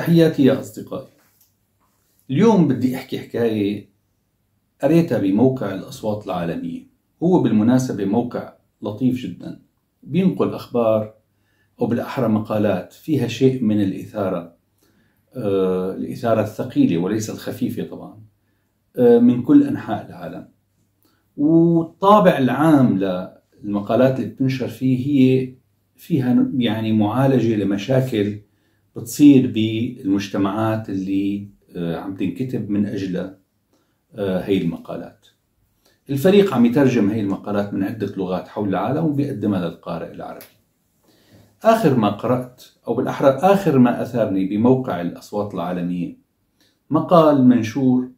تحياتي يا أصدقائي. اليوم بدي أحكي حكاية قريتها بموقع الأصوات العالمية. هو بالمناسبة موقع لطيف جدا. بينقل أخبار أو بالأحرى مقالات فيها شيء من الإثارة آه الإثارة الثقيلة وليس الخفيفة طبعا آه من كل أنحاء العالم. والطابع العام للمقالات اللي بتنشر فيه هي فيها يعني معالجة لمشاكل بتصير بالمجتمعات اللي آه، عم تنكتب من أجل آه، هي المقالات. الفريق عم يترجم هي المقالات من عدة لغات حول العالم وبيقدمها للقارئ العربي. آخر ما قرأت أو بالأحرى آخر ما أثارني بموقع الأصوات العالمية مقال منشور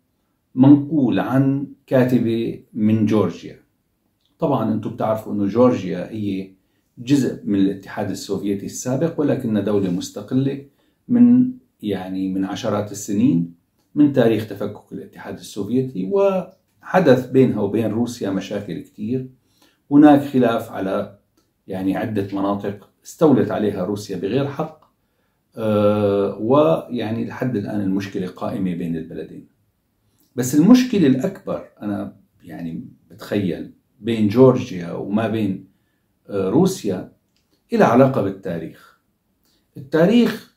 منقول عن كاتبة من جورجيا. طبعا أنتم بتعرفوا أنه جورجيا هي جزء من الاتحاد السوفيتي السابق ولكنها دولة مستقلة من يعني من عشرات السنين من تاريخ تفكك الاتحاد السوفيتي وحدث بينها وبين روسيا مشاكل كثير هناك خلاف على يعني عدة مناطق استولت عليها روسيا بغير حق أه ويعني لحد الآن المشكلة قائمة بين البلدين. بس المشكلة الأكبر أنا يعني بتخيل بين جورجيا وما بين روسيا إلى علاقة بالتاريخ. التاريخ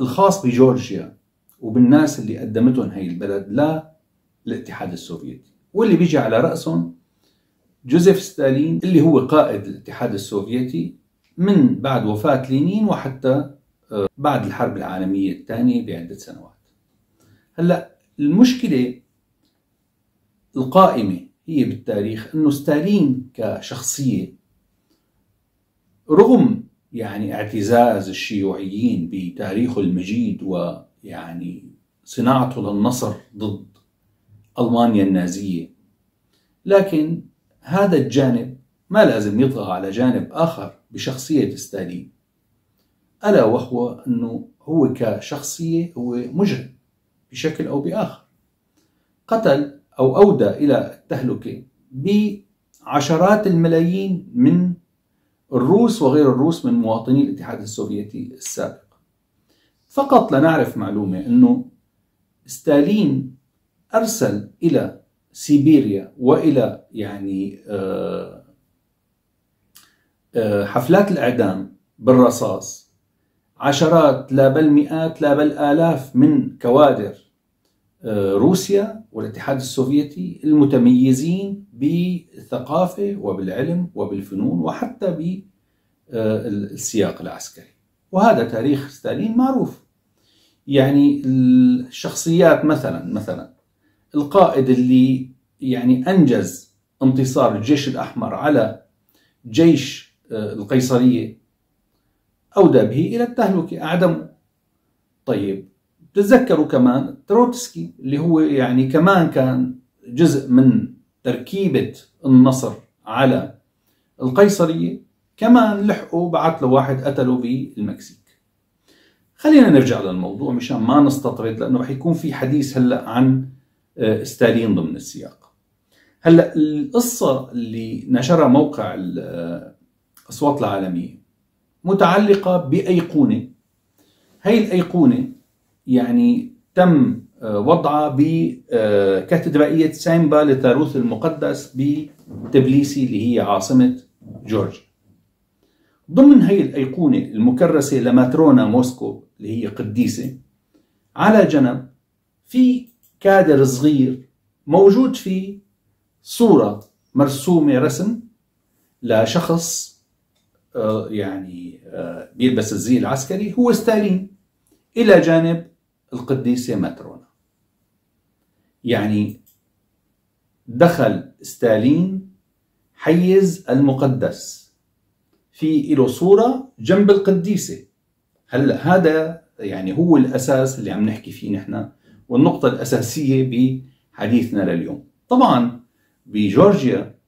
الخاص بجورجيا وبالناس اللي قدمتهم هي البلد لا الاتحاد السوفيتي واللي بيجي على رأسهم جوزيف ستالين اللي هو قائد الاتحاد السوفيتي من بعد وفاة لينين وحتى آه، بعد الحرب العالمية الثانية بعدة سنوات. هلأ المشكلة القائمة هي بالتاريخ أنه ستالين كشخصية رغم يعني اعتزاز الشيوعيين بتاريخه المجيد ويعني صناعته للنصر ضد ألمانيا النازية لكن هذا الجانب ما لازم يطغى على جانب آخر بشخصية ستالين ألا وهو أنه هو كشخصية هو مجرم بشكل أو بآخر. قتل أو أودى إلى التهلكة بعشرات الملايين من الروس وغير الروس من مواطني الاتحاد السوفيتي السابق. فقط لنعرف معلومة أنه ستالين أرسل إلى سيبيريا وإلى يعني آه، آه، حفلات الإعدام بالرصاص. عشرات لا بل مئات لا بل آلاف من كوادر روسيا والاتحاد السوفيتي المتميزين بالثقافة وبالعلم وبالفنون وحتى بالسياق العسكري. وهذا تاريخ ستالين معروف. يعني الشخصيات مثلا مثلا القائد اللي يعني أنجز انتصار الجيش الأحمر على جيش آه، القيصرية أودى به إلى التهلكة. أعدمه. طيب تتذكروا كمان تروتسكي اللي هو يعني كمان كان جزء من تركيبة النصر على القيصرية كمان لحقوا بعث له واحد قتله بالمكسيك. خلينا نرجع للموضوع مشان ما نستطرد لأنه رح يكون في حديث هلأ عن آه، ستالين ضمن السياق. هلأ القصة اللي نشرها موقع الأصوات العالمية متعلقة بأيقونة. هي الأيقونة يعني تم آه، وضعها بكاتدرائية سامبا للثالوث المقدس بتبليسي اللي هي عاصمة جورجيا. ضمن هي الأيقونة المكرسة لماترونا موسكو اللي هي قديسة على جنب في كادر صغير موجود فيه صورة مرسومة رسم لشخص آه، يعني آه، بيلبس الزي العسكري هو ستالين. إلى جانب القديسة ماترونا. يعني دخل ستالين حيز المقدس في له صورة جنب القديسة. هلأ هذا يعني هو الأساس اللي عم نحكي فيه نحن والنقطة الأساسية بحديثنا لليوم. طبعا بجورجيا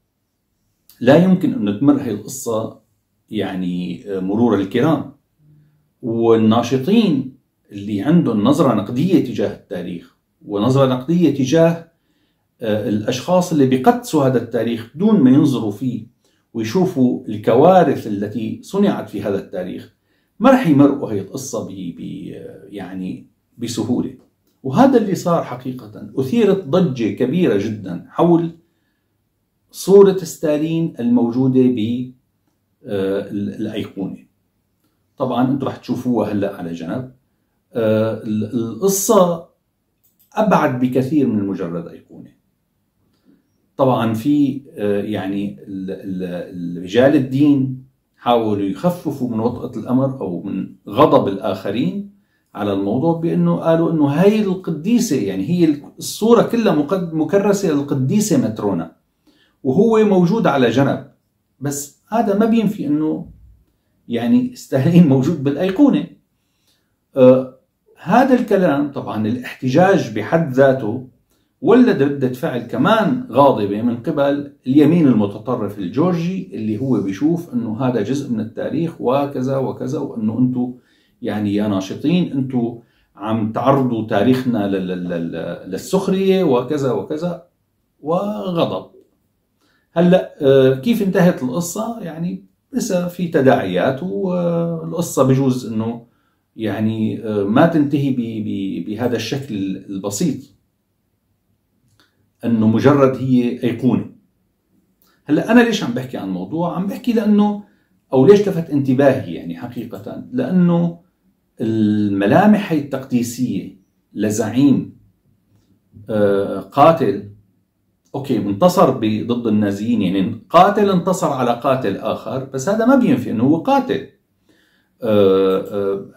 لا يمكن أن تمر هي القصة يعني مرور الكرام والناشطين اللي عندهم نظرة نقدية تجاه التاريخ ونظرة نقدية تجاه آه، الأشخاص اللي بيقدسوا هذا التاريخ دون ما ينظروا فيه ويشوفوا الكوارث التي صنعت في هذا التاريخ ما رح يمرقوا هي القصة ب يعني بسهولة. وهذا اللي صار حقيقة. أثيرت ضجة كبيرة جدا حول صورة ستالين الموجودة بالأيقونة آه، طبعا أنتم رح تشوفوها هلأ على جنب. القصة أبعد بكثير من مجرد أيقونة. طبعا في آه، يعني رجال الدين حاولوا يخففوا من وطأة الأمر أو من غضب الآخرين على الموضوع بأنه قالوا أنه هي القديسة يعني هي الصورة كلها مكرسة للقديسة مترونا وهو موجود على جنب. بس هذا ما بينفي أنه يعني ستالين موجود بالأيقونة. آه هذا الكلام طبعا الاحتجاج بحد ذاته ولد ردة فعل كمان غاضبة من قبل اليمين المتطرف الجورجي اللي هو بيشوف إنه هذا جزء من التاريخ وكذا وكذا وإنه أنتم يعني يا ناشطين أنتم عم تعرضوا تاريخنا للسخرية وكذا وكذا وغضب. هلأ آه، كيف انتهت القصة؟ يعني لسه في تداعيات والقصة بجوز إنه يعني آه، ما تنتهي بهذا الشكل البسيط. أنه مجرد هي أيقونة. هلأ أنا ليش عم بحكي عن الموضوع؟ عم بحكي لأنه أو ليش لفت انتباهي يعني حقيقة؟ لأنه الملامح هي التقديسية لزعيم آه، قاتل أوكي انتصر ضد النازيين يعني قاتل انتصر على قاتل آخر بس هذا ما بينفي إنه هو قاتل.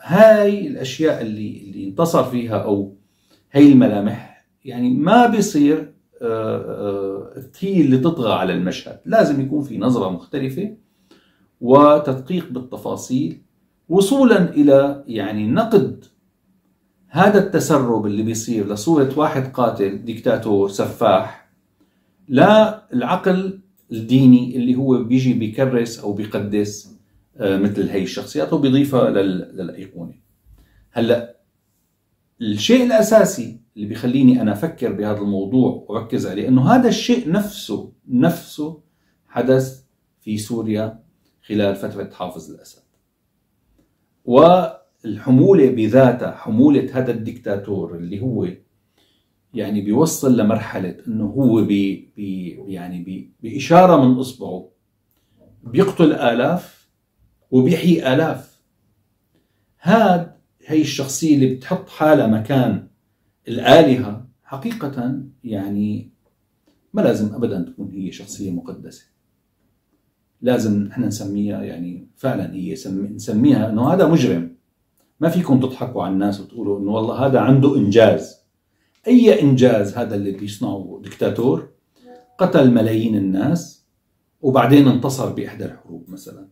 هاي الأشياء اللي اللي انتصر فيها أو هي الملامح يعني ما بيصير هي اللي تطغى على المشهد. لازم يكون في نظرة مختلفة وتدقيق بالتفاصيل وصولا إلى يعني نقد هذا التسرب اللي بيصير لصورة واحد قاتل ديكتاتور سفاح لا العقل الديني اللي هو بيجي بيكرس أو بيقدس. آه، مثل هي الشخصيات وبيضيفها للأيقونة هلأ الشيء الأساسي اللي بيخليني أنا أفكر بهذا الموضوع وأركز عليه إنه هذا الشيء نفسه نفسه حدث في سوريا خلال فترة حافظ الأسد. والحمولة بذاتها حمولة هذا الدكتاتور اللي هو يعني بيوصل لمرحلة إنه هو بي بي يعني بي بإشارة من أصبعه بيقتل آلاف وبيحيي آلاف. هاد هي الشخصية اللي بتحط حالها مكان الآلهة. حقيقة يعني ما لازم أبدا تكون هي شخصية مقدسة. لازم نحن نسميها يعني فعلا هي نسميها إنه هذا مجرم. ما فيكم تضحكوا على الناس وتقولوا إنه والله هذا عنده إنجاز. أي إنجاز هذا اللي بيصنعه دكتاتور؟ قتل ملايين الناس وبعدين انتصر بإحدى الحروب مثلا.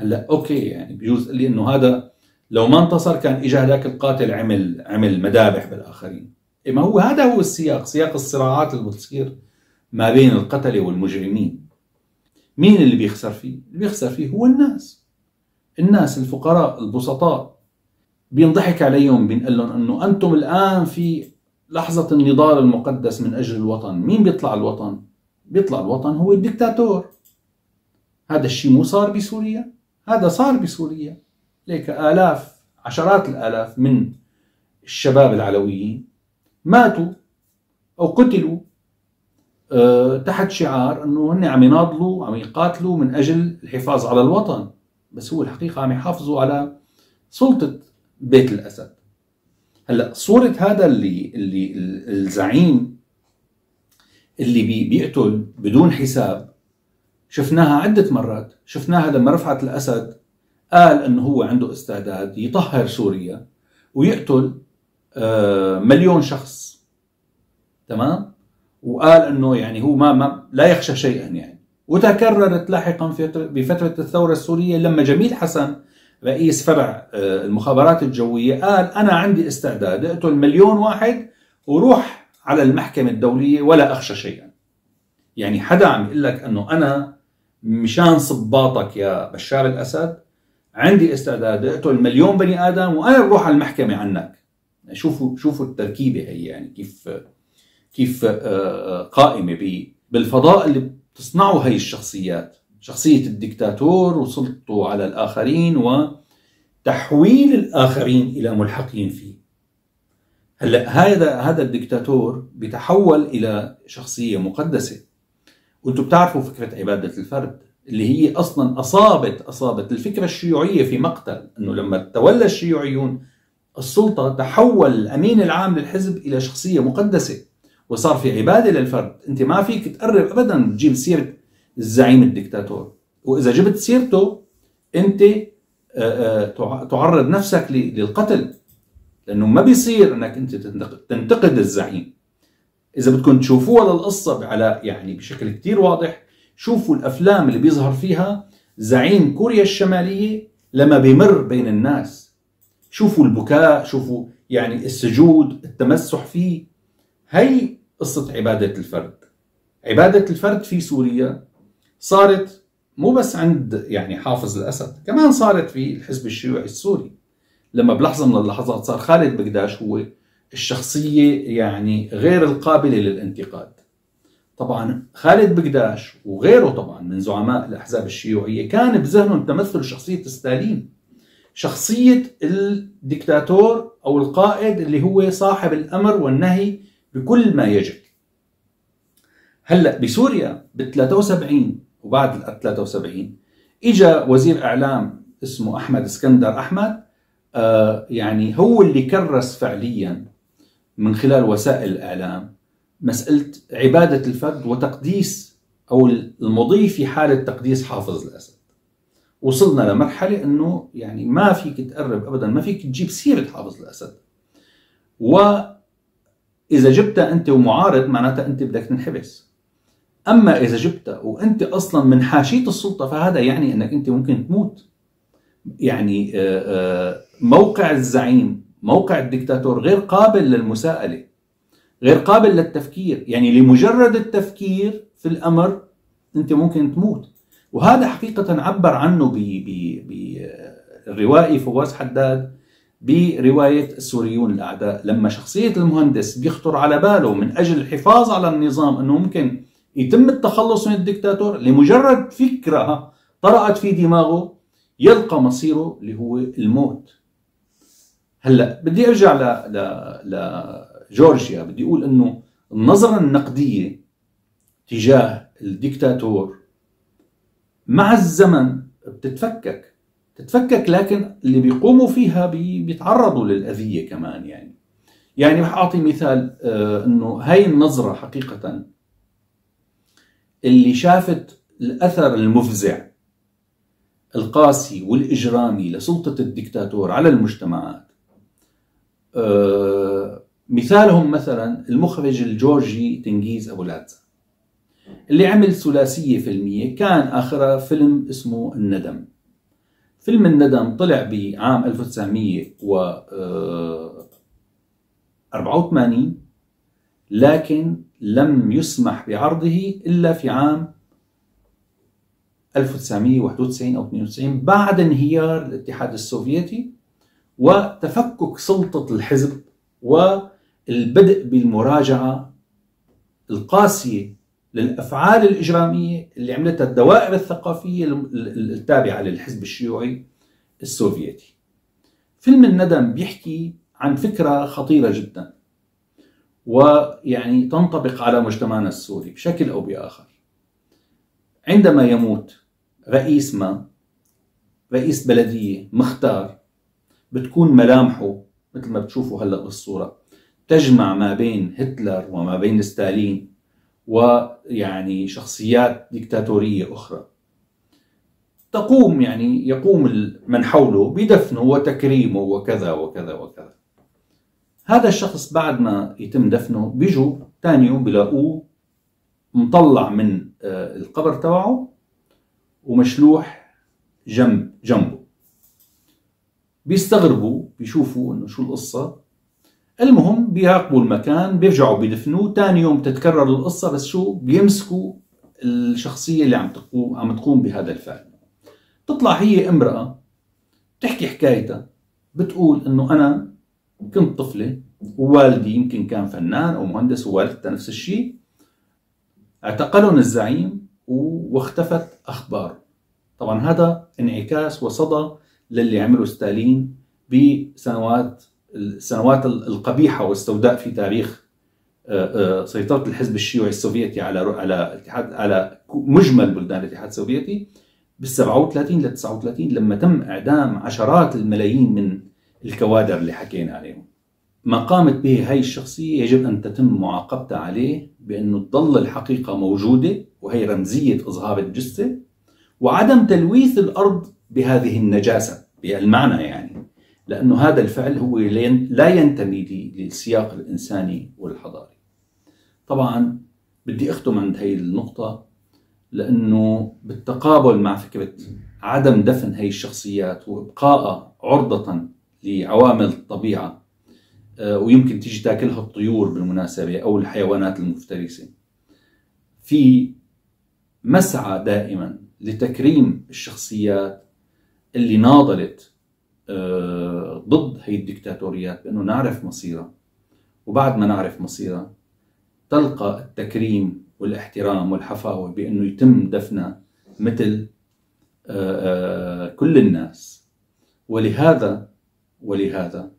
هلا أوكي يعني بجوز لي إنه هذا لو ما انتصر كان اجى هذاك القاتل عمل عمل مذابح بالآخرين إيه ما هو هذا هو السياق سياق الصراعات اللي بتصير ما بين القتلة والمجرمين مين اللي بيخسر فيه؟ اللي بيخسر فيه هو الناس الناس الفقراء البسطاء بينضحك عليهم بينقال لهم إنه أنتم الآن في لحظة النضال المقدس من أجل الوطن، مين بيطلع الوطن؟ بيطلع الوطن هو الدكتاتور هذا الشيء مو صار بسوريا؟ هذا صار بسوريا. ليك آلاف عشرات الآلاف من الشباب العلويين ماتوا أو قتلوا آه، تحت شعار أنه هن عم يناضلوا عم يقاتلوا من أجل الحفاظ على الوطن. بس هو الحقيقة عم يحافظوا على سلطة بيت الأسد. هلأ صورة هذا اللي اللي الزعيم اللي بي بيقتل بدون حساب شفناها عدة مرات. شفناها لما رفعت الأسد قال إنه هو عنده استعداد يطهر سوريا ويقتل آه، مليون شخص. تمام؟ وقال إنه يعني هو ما, ما لا يخشى شيئا يعني. وتكررت لاحقا بفتره الثورة السورية لما جميل حسن رئيس فرع آه، المخابرات الجوية قال أنا عندي استعداد أقتل مليون واحد وروح على المحكمة الدولية ولا أخشى شيئا. يعني حدا عم يقول لك إنه أنا مشان صباطك يا بشار الأسد عندي استعداد أقتل مليون بني آدم وأنا بروح على المحكمة عنك. شوفوا شوفوا التركيبة هي يعني كيف كيف آه، آه، قائمة بالفضاء اللي بتصنعه هي الشخصيات شخصية الدكتاتور وسلطته على الآخرين و تحويل الآخرين إلى ملحقين فيه. هلأ هذا هذا الدكتاتور بيتحول إلى شخصية مقدسة. وأنتم بتعرفوا فكرة عبادة الفرد اللي هي أصلا أصابت أصابت الفكرة الشيوعية في مقتل أنه لما تولى الشيوعيون السلطة تحول الأمين العام للحزب إلى شخصية مقدسة وصار في عبادة للفرد. أنت ما فيك تقرب أبدا تجيب سيرة الزعيم الدكتاتور. وإذا جبت سيرته أنت آه، آه، تعرض نفسك للقتل لأنه ما بيصير أنك أنت تنتقد الزعيم. إذا بدكم تشوفوها للقصة على يعني بشكل كتير واضح شوفوا الأفلام اللي بيظهر فيها زعيم كوريا الشمالية لما بيمر بين الناس. شوفوا البكاء شوفوا يعني السجود التمسح فيه. هي قصة عبادة الفرد. عبادة الفرد في سوريا صارت مو بس عند يعني حافظ الأسد كمان صارت في الحزب الشيوعي السوري. لما بلحظة من اللحظات صار خالد بقداش هو الشخصية يعني غير القابلة للانتقاد. طبعا خالد بقداش وغيره طبعا من زعماء الأحزاب الشيوعية كان بذهنهم تمثل شخصية ستالين. شخصية الدكتاتور أو القائد اللي هو صاحب الأمر والنهي بكل ما يجب. هلأ بسوريا بال 73 وبعد ال 73 اجى وزير إعلام اسمه أحمد إسكندر أحمد آه يعني هو اللي كرس فعليا من خلال وسائل الإعلام مساله عبادة الفرد وتقديس أو المضي في حالة تقديس حافظ الأسد. وصلنا لمرحلة إنه يعني ما فيك تقرب ابدا ما فيك تجيب سيرة حافظ الأسد. و إذا جبتها أنت ومعارض معناتها أنت بدك تنحبس. أما إذا جبتها وأنت أصلا من حاشية السلطة فهذا يعني إنك أنت ممكن تموت. يعني آه، آه، موقع الزعيم. موقع الدكتاتور غير قابل للمساءلة غير قابل للتفكير يعني لمجرد التفكير في الأمر أنت ممكن تموت. وهذا حقيقة عبر عنه بالروائي فواز حداد برواية السوريون الأعداء. لما شخصية المهندس بيخطر على باله من أجل الحفاظ على النظام أنه ممكن يتم التخلص من الدكتاتور لمجرد فكرة طرأت في دماغه يلقى مصيره اللي هو الموت. هلا بدي ارجع ل ل لجورجيا بدي أقول انه النظرة النقدية تجاه الدكتاتور مع الزمن بتتفكك. تتفكك لكن اللي بيقوموا فيها بي بيتعرضوا للأذية كمان يعني. يعني رح أعطي مثال آه أنه هاي النظرة حقيقة اللي شافت الأثر المفزع القاسي والإجرامي لسلطة الدكتاتور على المجتمعات مثالهم مثلا المخرج الجورجي تنجيز أبو لاتزا اللي عمل ثلاثية فيلمية كان آخرها فيلم اسمه الندم. فيلم الندم طلع بعام 1984 آه، لكن لم يسمح بعرضه إلا في عام 1991 أو 92 بعد انهيار الاتحاد السوفيتي. وتفكك سلطة الحزب والبدء بالمراجعة القاسية للأفعال الإجرامية اللي عملتها الدوائر الثقافية التابعة للحزب الشيوعي السوفيتي. فيلم الندم بيحكي عن فكرة خطيرة جدا ويعني تنطبق على مجتمعنا السوري بشكل أو بآخر. عندما يموت رئيس ما رئيس بلدية مختار بتكون ملامحه مثل ما بتشوفوا هلأ بالصورة. تجمع ما بين هتلر وما بين ستالين ويعني شخصيات ديكتاتورية أخرى. تقوم يعني يقوم من حوله بدفنه وتكريمه وكذا وكذا وكذا. هذا الشخص بعد ما يتم دفنه بيجوا ثاني يوم بلاقوه مطلع من آه، القبر تبعه ومشلوح جنب جنبه. بيستغربوا بيشوفوا إنه شو القصة. المهم بيراقبوا المكان بيرجعوا بيدفنوه ثاني يوم تتكرر القصة بس شو؟ بيمسكوا الشخصية اللي عم تقوم عم تقوم بهذا الفعل. تطلع هي امرأة تحكي حكايتها بتقول إنه أنا كنت طفلة ووالدي يمكن كان فنان أو مهندس ووالدتها نفس الشيء. اعتقلهم الزعيم واختفت اخباره طبعا هذا انعكاس وصدى للي عمله ستالين بسنوات السنوات القبيحة والسوداء في تاريخ آه، آه، سيطرة الحزب الشيوعي السوفيتي على على الاتحاد على مجمل بلدان الاتحاد السوفيتي بال 37 ل 39 لما تم إعدام عشرات الملايين من الكوادر اللي حكينا عليهم. ما قامت به هاي الشخصية يجب أن تتم معاقبتها عليه بأنه تضل الحقيقة موجودة وهي رمزية إظهار الجثة وعدم تلويث الأرض بهذه النجاسة بالمعنى يعني. لأنه هذا الفعل هو لا ينتمي للسياق الإنساني والحضاري. طبعا بدي أختم عند هي النقطة لأنه بالتقابل مع فكرة عدم دفن هي الشخصيات وإبقائها عرضة لعوامل الطبيعة آه، ويمكن تيجي تاكلها الطيور بالمناسبة أو الحيوانات المفترسة. في مسعى دائما لتكريم الشخصيات اللي ناضلت آه، ضد هي الدكتاتوريات بأنه نعرف مصيرها. وبعد ما نعرف مصيرها تلقى التكريم والاحترام والحفاوة بأنه يتم دفنها مثل آه، كل الناس. ولهذا ولهذا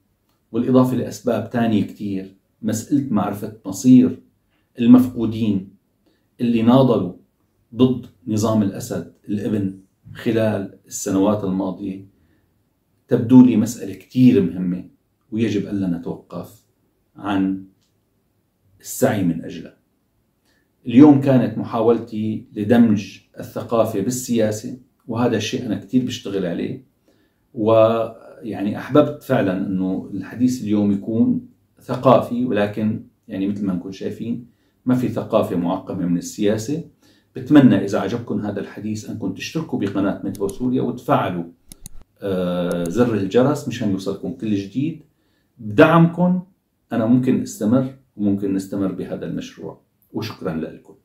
بالإضافة لأسباب تانية كتير مسألة معرفة مصير المفقودين اللي ناضلوا ضد نظام الأسد الإبن خلال السنوات الماضية. تبدو لي مسألة كتير مهمة ويجب ألا نتوقف عن السعي من أجلها. اليوم كانت محاولتي لدمج الثقافة بالسياسة وهذا الشيء أنا كتير بشتغل عليه. ويعني أحببت فعلا أنه الحديث اليوم يكون ثقافي ولكن يعني مثل ما نكون شايفين ما في ثقافة معقمة من السياسة. بتمنى إذا عجبكم هذا الحديث أنكم تشتركوا بقناة مترو سوريا وتفعلوا آه، زر الجرس مشان يوصلكم كل جديد. بدعمكم أنا ممكن أستمر وممكن نستمر بهذا المشروع. وشكرا لكم.